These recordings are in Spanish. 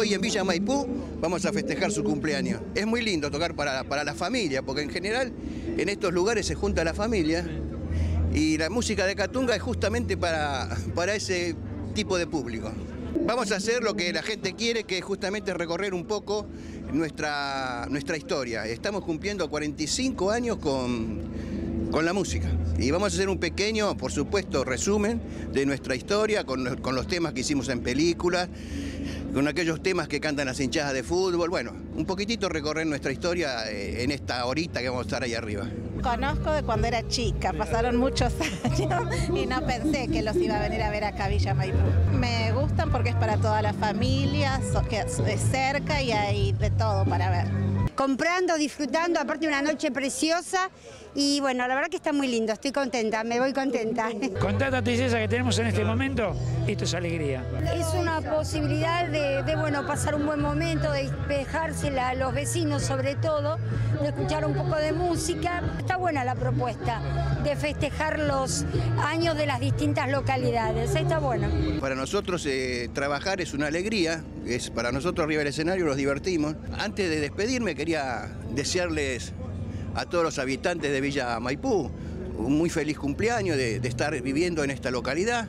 hoy en Villa Maipú vamos a festejar su cumpleaños. Es muy lindo tocar para, para la familia, porque en general en estos lugares se junta la familia y la música de Catunga es justamente para, para ese tipo de público. Vamos a hacer lo que la gente quiere, que es justamente recorrer un poco nuestra, nuestra historia. Estamos cumpliendo 45 años con, con la música. Y vamos a hacer un pequeño, por supuesto, resumen de nuestra historia, con, con los temas que hicimos en películas, con aquellos temas que cantan las hinchadas de fútbol. Bueno, un poquitito recorrer nuestra historia eh, en esta horita que vamos a estar ahí arriba. Conozco de cuando era chica, pasaron muchos años y no pensé que los iba a venir a ver acá a Villa Maipú. Para toda la familia, so- que es cerca y hay de todo para ver. comprando, disfrutando, aparte una noche preciosa y bueno, la verdad que está muy lindo, estoy contenta, me voy contenta. Con tanta tristeza que tenemos en este momento, esto es alegría. Es una posibilidad de, de, bueno, pasar un buen momento, de despejársela a los vecinos sobre todo, de escuchar un poco de música. Está buena la propuesta de festejar los años de las distintas localidades, está bueno. Para nosotros eh, trabajar es una alegría, es para nosotros arriba del escenario nos divertimos. Antes de despedirme quería desearles a todos los habitantes de Villa Maipú un muy feliz cumpleaños de, de estar viviendo en esta localidad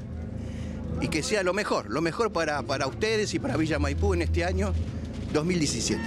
y que sea lo mejor, lo mejor para, para ustedes y para Villa Maipú en este año 2017.